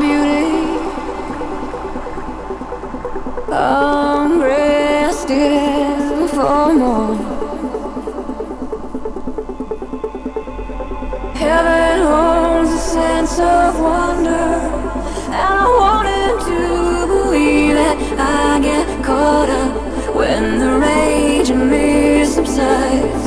Beauty? I'm for more. Heaven holds a sense of wonder, and I wanted to believe it. I get caught up when the rage in me subsides.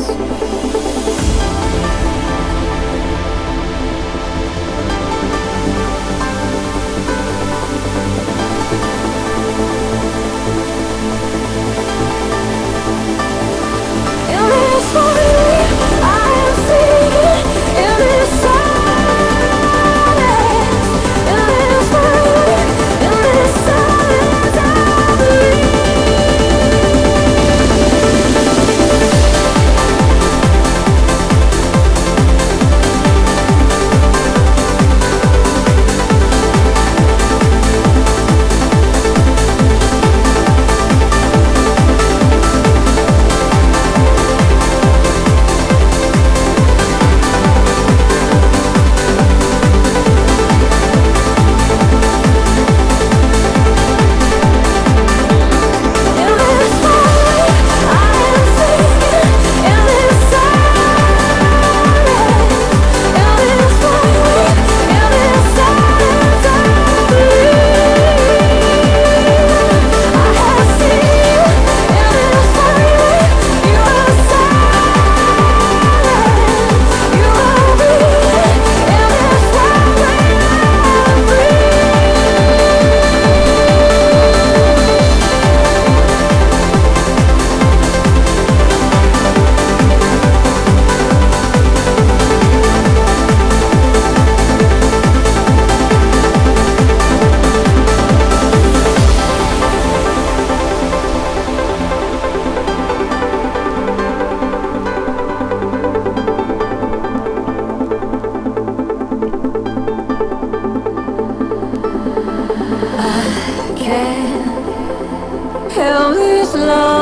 Help is love.